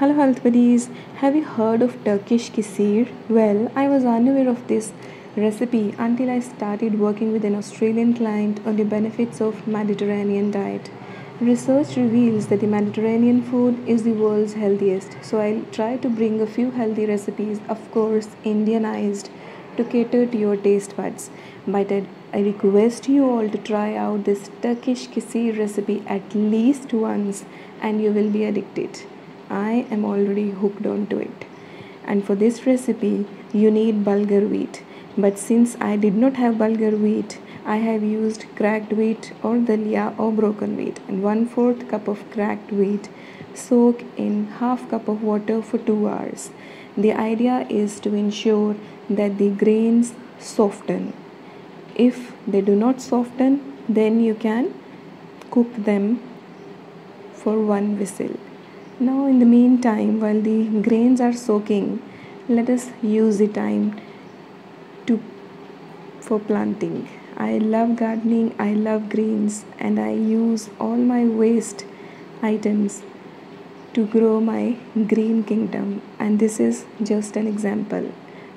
Hello health buddies, have you heard of Turkish kisir? Well, I was unaware of this recipe until I started working with an Australian client on the benefits of Mediterranean diet. Research reveals that the Mediterranean food is the world's healthiest, so I'll try to bring a few healthy recipes, of course, Indianized to cater to your taste buds. But I request you all to try out this Turkish kisir recipe at least once and you will be addicted. I am already hooked onto it. And for this recipe, you need bulgur wheat. But since I did not have bulgur wheat, I have used cracked wheat or dalia or broken wheat and 1 4th cup of cracked wheat soak in half cup of water for 2 hours. The idea is to ensure that the grains soften. If they do not soften, then you can cook them for one whistle. Now in the meantime, while the grains are soaking, let us use the time to for planting. I love gardening, I love greens and I use all my waste items to grow my green kingdom and this is just an example.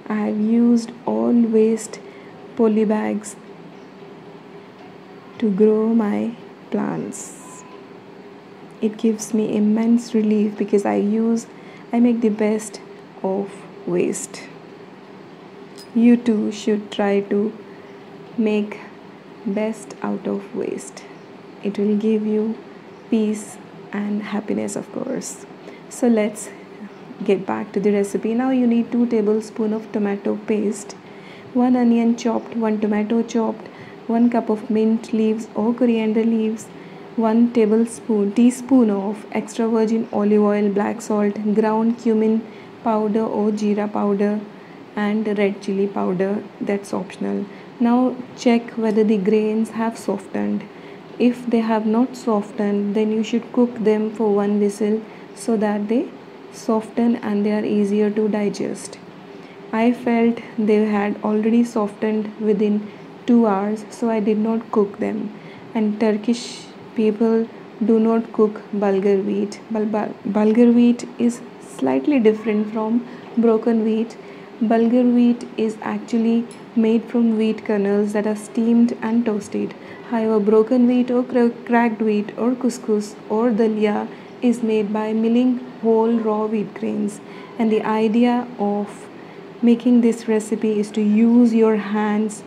I have used all waste poly bags to grow my plants it gives me immense relief because I use I make the best of waste. You too should try to make best out of waste. It will give you peace and happiness of course. So let's get back to the recipe. Now you need 2 tablespoons of tomato paste, 1 onion chopped, 1 tomato chopped, 1 cup of mint leaves or coriander leaves, 1 tablespoon teaspoon of extra virgin olive oil black salt ground cumin powder or jeera powder and red chili powder. That's optional. Now check whether the grains have softened. If they have not softened then you should cook them for one whistle so that they soften and they are easier to digest. I felt they had already softened within 2 hours so i did not cook them. And turkish people do not cook bulgur wheat. Bulgur wheat is slightly different from broken wheat. Bulgur wheat is actually made from wheat kernels that are steamed and toasted. However, broken wheat or cracked wheat or couscous or dalia is made by milling whole raw wheat grains. And the idea of making this recipe is to use your hands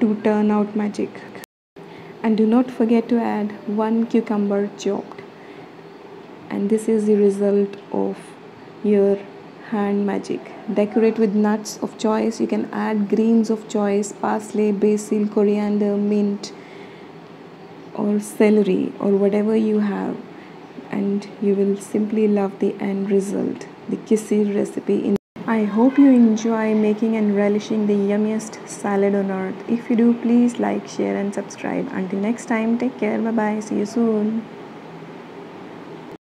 to turn out magic and do not forget to add one cucumber chopped. And this is the result of your hand magic. Decorate with nuts of choice. You can add greens of choice parsley basil coriander mint or celery or whatever you have. And you will simply love the end result. The kisir recipe in I hope you enjoy making and relishing the yummiest salad on earth. If you do, please like, share, and subscribe. Until next time, take care. Bye bye. See you soon.